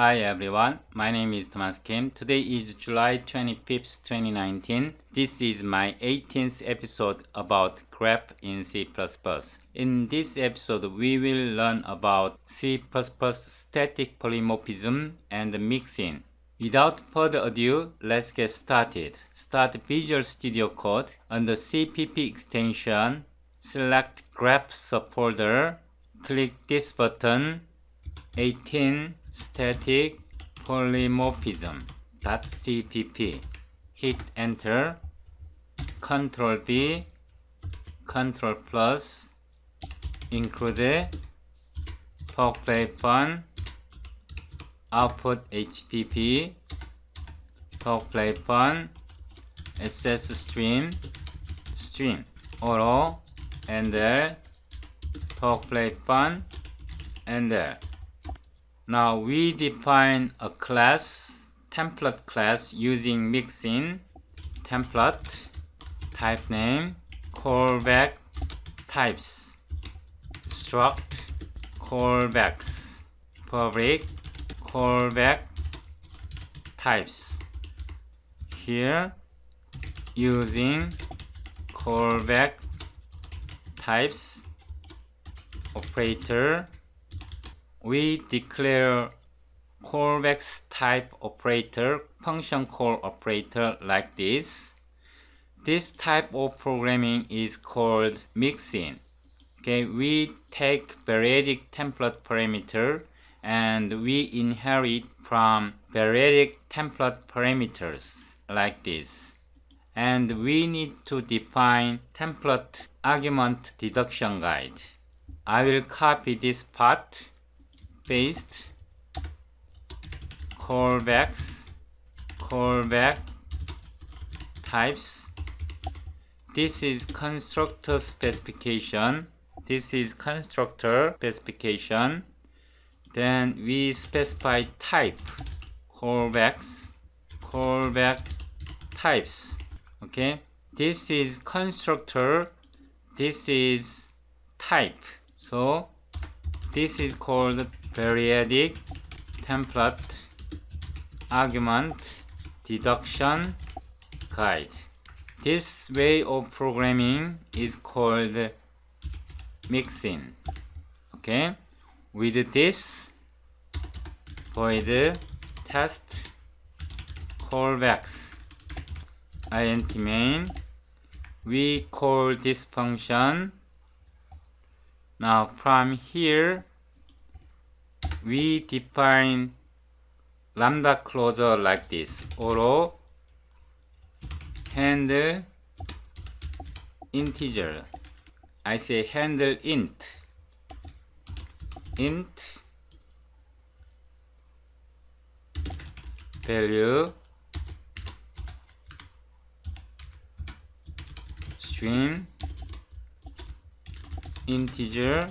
Hi everyone, my name is Thomas Kim. Today is July 25th, 2019. This is my 18th episode about Graph in C++. In this episode, we will learn about C++ static polymorphism and mixin. Without further ado, let's get started. Start Visual Studio Code. Under CPP extension, select Graph subfolder. Click this button, 18 static polymorphism.cpp. Hit enter. Control B, Control plus, include play fun, output HPP, play fun, access stream, stream, auto, ender, play fun, ender. Now we define a class, template class using mixin, template, type name, callback, types, struct, callbacks, public, callback, types. Here, using callback types operator we declare callbacks type operator, function call operator like this. This type of programming is called mixin. Okay, we take variadic template parameter and we inherit from variadic template parameters like this. And we need to define template argument deduction guide. I will copy this part paste callbacks callback types. This is constructor specification. This is constructor specification. Then we specify type callbacks callback types. Okay? This is constructor. This is type. So this is called variadic template argument deduction guide. This way of programming is called mixin. Okay, with this void test callbacks int main we call this function now from here we define lambda closure like this. Or handle integer. I say handle int. Int value string integer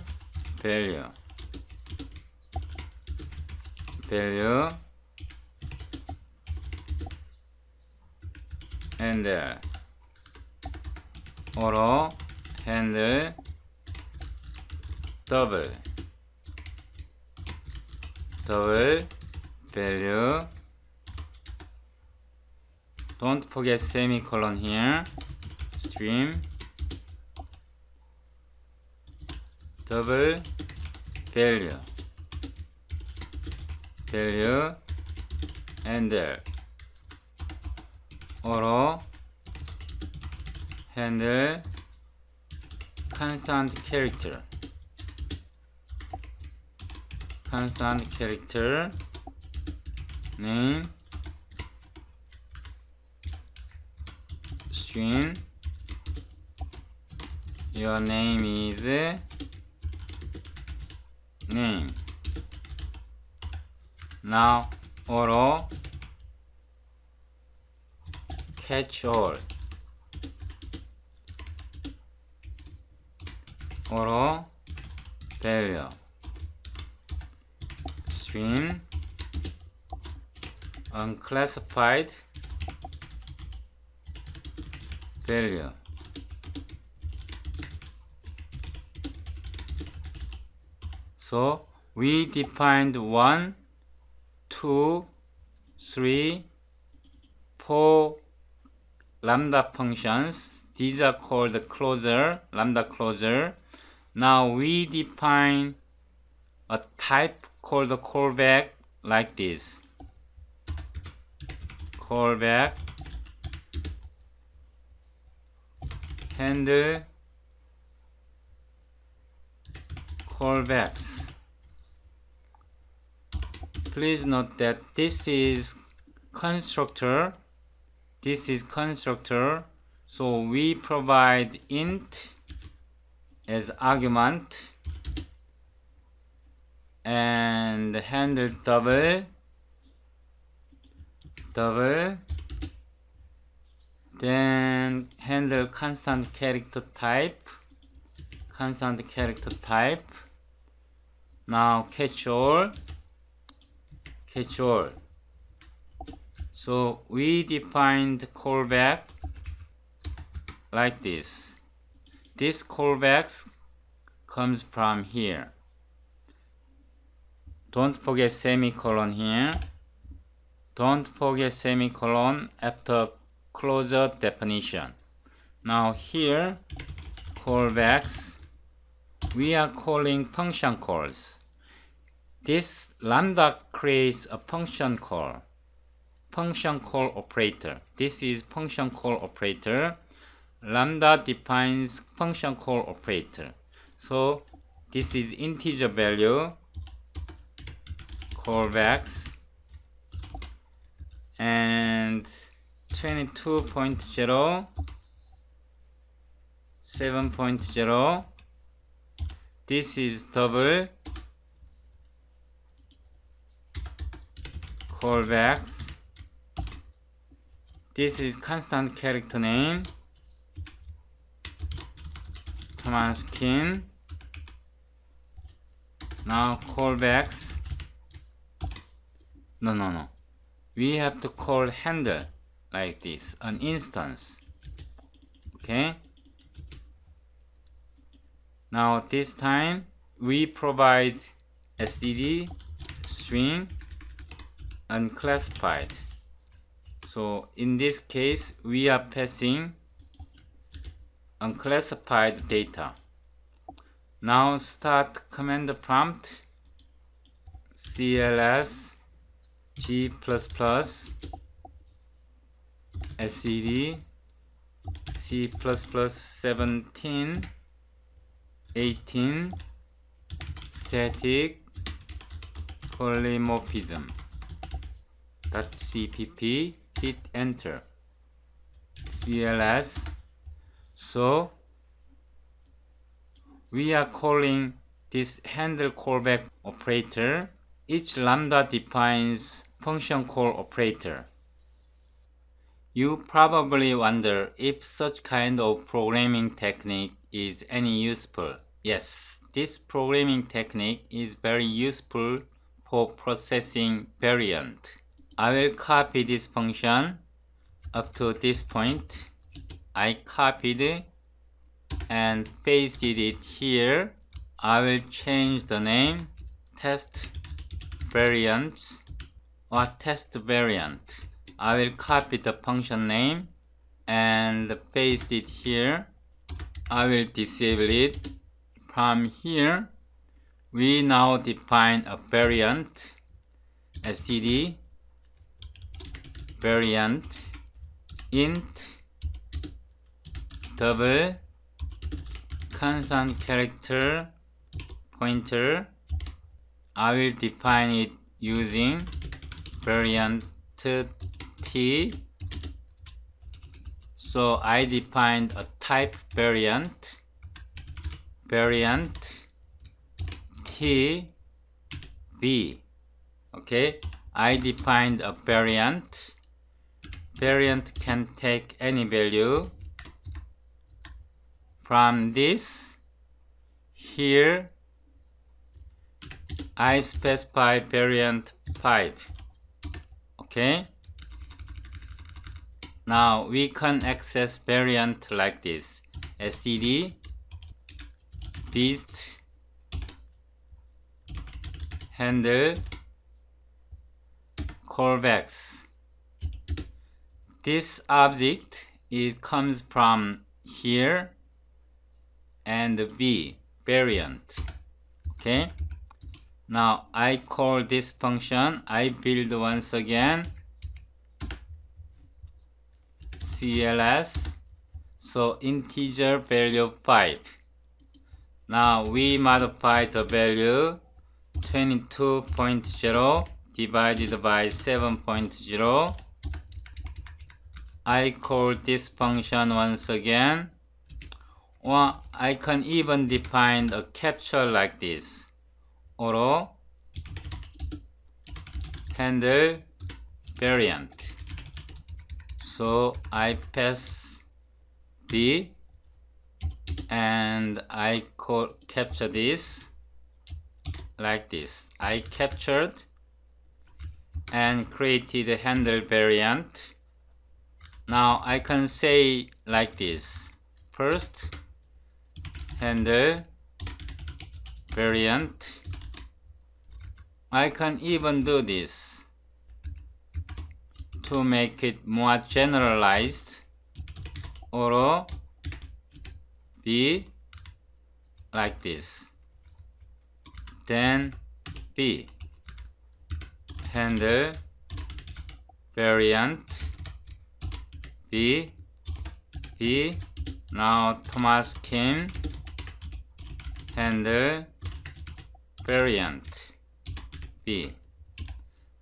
value value handle uh, auto handle uh, double. Double value. Don't forget semicolon here. Stream. Double value value handle auto handle constant character constant character name string your name is name now auto catch all auto value stream unclassified. Value so we defined one two, three, four lambda functions. These are called closure, lambda closure. Now we define a type called callback like this. Callback handle callbacks. Please note that this is constructor. This is constructor. So we provide int as argument and handle double double then handle constant character type constant character type now catch all all so we defined callback like this. This callbacks comes from here. Don't forget semicolon here. Don't forget semicolon after closure definition. Now here callbacks we are calling function calls. This lambda creates a function call, function call operator. This is function call operator. Lambda defines function call operator. So this is integer value callbacks and 22.0 7.0 this is double callbacks. This is constant character name. Thomas Kim. Now callbacks. No, no, no. We have to call handle like this, an instance. Okay. Now this time we provide std string unclassified. So in this case we are passing unclassified data. Now start command prompt cls g++ std c++ 17 18 static polymorphism .cpp hit enter. Cls so we are calling this handle callback operator. Each lambda defines function call operator. You probably wonder if such kind of programming technique is any useful. Yes, this programming technique is very useful for processing variant. I will copy this function up to this point. I copied it and pasted it here. I will change the name test variant or test variant. I will copy the function name and paste it here. I will disable it from here, we now define a variant std variant int double constant character pointer. I will define it using variant t. So I defined a type variant variant t v. Okay? I defined a variant variant can take any value from this. Here I specify variant 5 okay? Now we can access variant like this. Std visit handle callbacks. This object it comes from here and B variant. Okay. Now I call this function. I build once again CLS. So integer value 5. Now we modify the value 22.0 divided by 7.0 I call this function once again or I can even define a capture like this. Auto handle variant. So I pass B and I call capture this like this. I captured and created a handle variant now I can say like this. First handle variant. I can even do this. To make it more generalized or be like this. Then B handle variant B B now Thomas Kim handle variant B.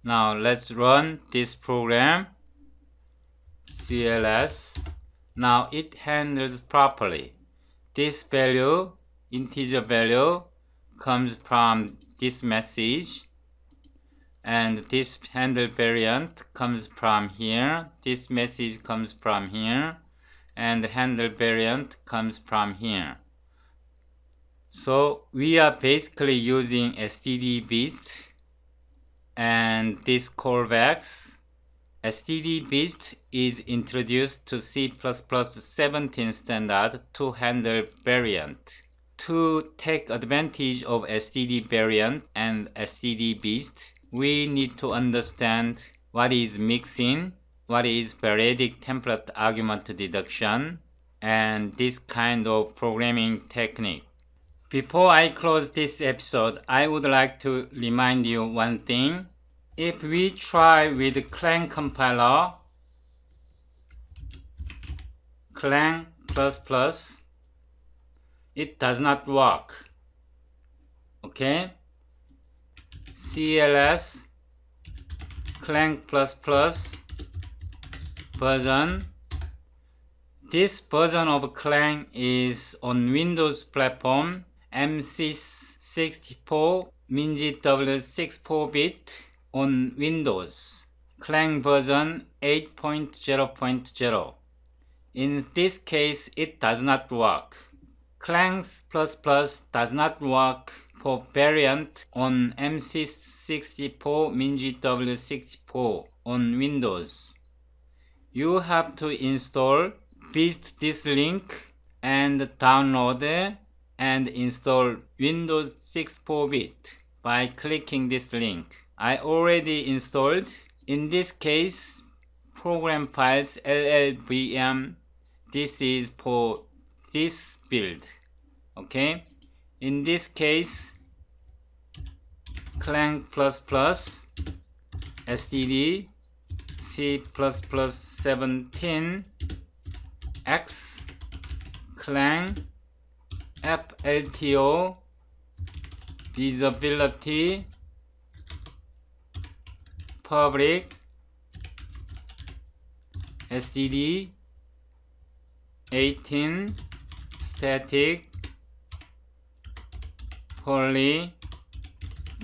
Now let's run this program CLS now it handles properly. This value integer value comes from this message and this handle variant comes from here. This message comes from here. And the handle variant comes from here. So we are basically using std visit and this callbacks std visit is introduced to c++ 17 standard to handle variant. To take advantage of STD variant and STD visit, we need to understand what is mixin, what is variadic template argument deduction, and this kind of programming technique. Before I close this episode, I would like to remind you one thing. If we try with Clang compiler, Clang++, it does not work okay CLS Clang++ version. This version of Clang is on Windows platform MC64 Minji W64-bit on Windows. Clang version 8.0.0 in this case it does not work. Clang++ does not work variant on MC64 Minji W64 on Windows. You have to install visit this link and download and install Windows 64-bit by clicking this link. I already installed. In this case, program files LLVM. This is for this build okay in this case clang plus plus std c plus plus 17 x clang flto visibility public std 18 static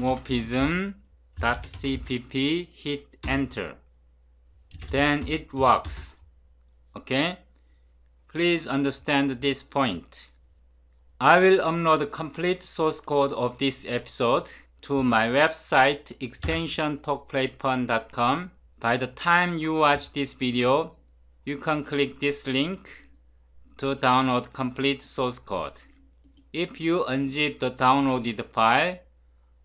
polymorphism.cpp hit enter. Then it works. Okay? Please understand this point. I will upload complete source code of this episode to my website extensiontalkplayfun.com by the time you watch this video you can click this link to download complete source code. If you unzip the downloaded file,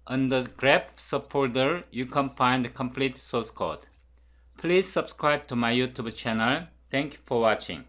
The Graph subfolder, you can find the complete source code. Please subscribe to my YouTube channel. Thank you for watching.